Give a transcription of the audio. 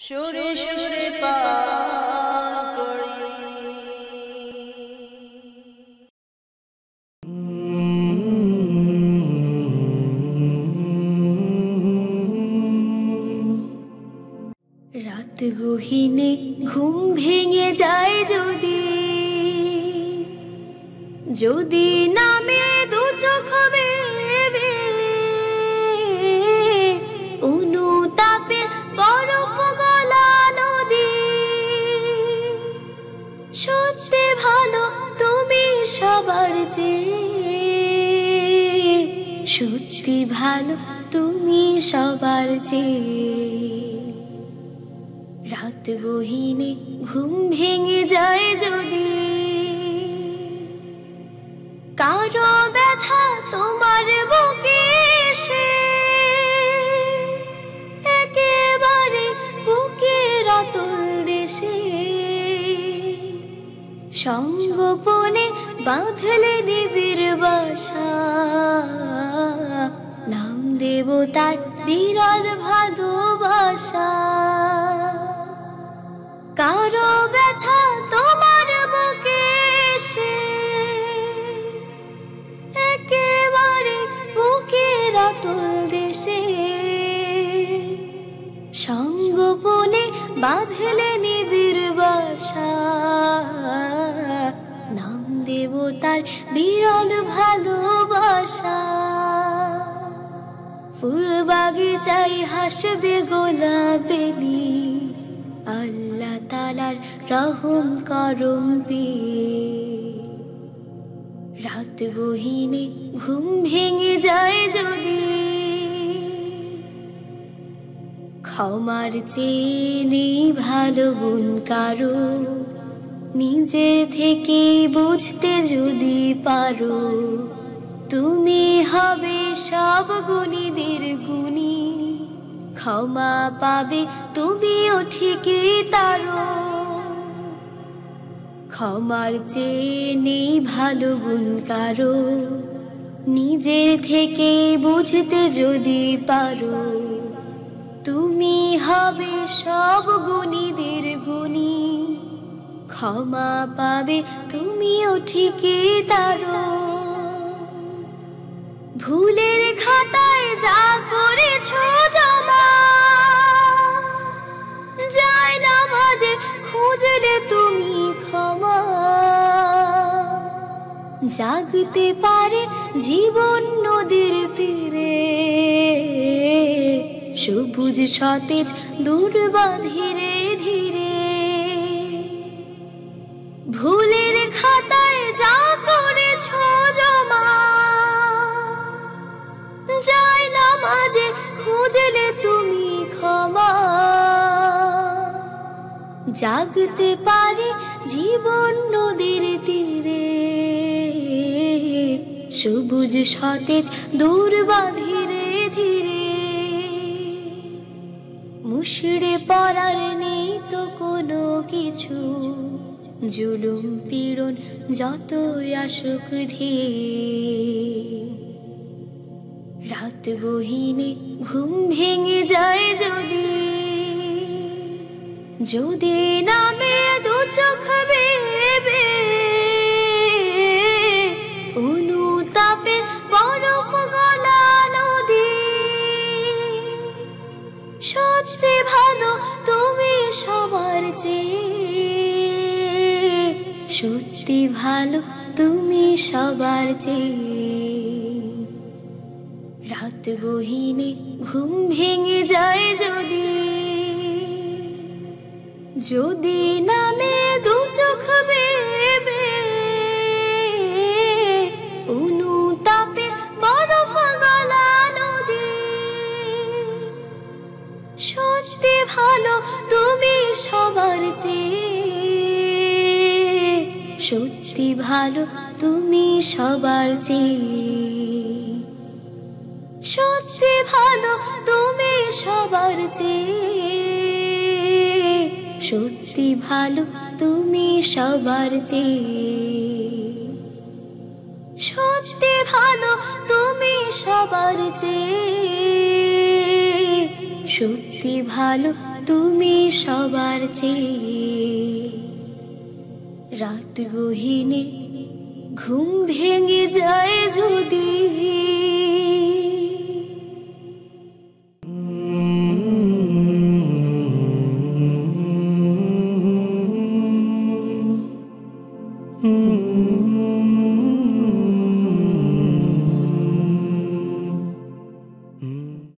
সুরে সুরে রাত গহিনে ঘুম ভেঙে যায় যদি যদি নামে সত্যি ভালো তুমি সবার চেয়ে। রাত গহিনে ঘুম ভেঙে যায় যদি। কারও ব্যথা তোমার বুকে একেবারে বুকে রাতুল দেশে। সঙ্গোপনে বাঁধলে নিবিড় বাসা। নাম দেব বিরল ভালোবাসা। কারও ব্যথা তোমার বুকে একেবারে বুকে রাতুল দেশে। সঙ্গোপনে বাঁধলে নিবিড় বাসা। নাম দেবতার বিরল ভালোবাসা। ফুল বাগিচাই হাসবে গোলাপেলি। আল্লাহ তালার রহম করম রাত গহিনে ঘুম ভেঙে যায় যদি। ক্ষমার চেয়ে ভালো গুণ কারও। নিজের থেকে বুঝতে যদি পারো। তুমি হবে সব গুণীদের গুণী। ক্ষমা পাবে তুমিও ঠিকই তারো। ক্ষমার চেয়ে নেই ভালো গুণ কারও। নিজের থেকে বুঝতে যদি পারো, তুমি হবে সব গুণীদের গুণী। ক্ষমা পাবে তুমিও ঠিকই তারো। ভুলের খাতায় যা করেছ জমা, যায় না মাঝে, খুঁজলে তুমি ক্ষমা। জাগতে পারে জীবন নদীর তীরে, সবুজ, সতেজ দুর্বা ধীরে ধীরে। ভুলের খাতায় জাগতে পারে জীবন নদীর তীরে। সবুজ, সতেজ দূরবা ধীরে ধীরে। মুশড়ে পড়ার নেই তো কোনো কিছু। জুলুম, পীড়ন যতই আসুক ধীরে। রাত গহিনে ঘুম ভেঙে যায় যদি। যদি নামে দু চোখ বেবে অনুতাপের বরফ গলা নদী। সত্যি ভালো তুমি সবার চেয়ে। সত্যি ভালো তুমি সবার চেয়ে। রাত গহিনে ঘুম ভেঙে যায় যদি যদি নামে দু চোখ বেবে অনুতাপের বরফ গলা নদী। সত্যি ভালো তুমি সবার চেয়ে। সত্যি ভালো তুমি সবার চেয়ে। সত্যি ভালো তুমি সবার চেয়ে। সত্যি ভালো তুমি সবার চেয়ে। সত্যি ভালো তুমি সবার চেয়ে। সত্যি ভালো তুমি সবার চেয়ে। রাত গহিনে ঘুম ভেঙে যায় যদি।